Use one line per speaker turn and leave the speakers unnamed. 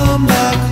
come back.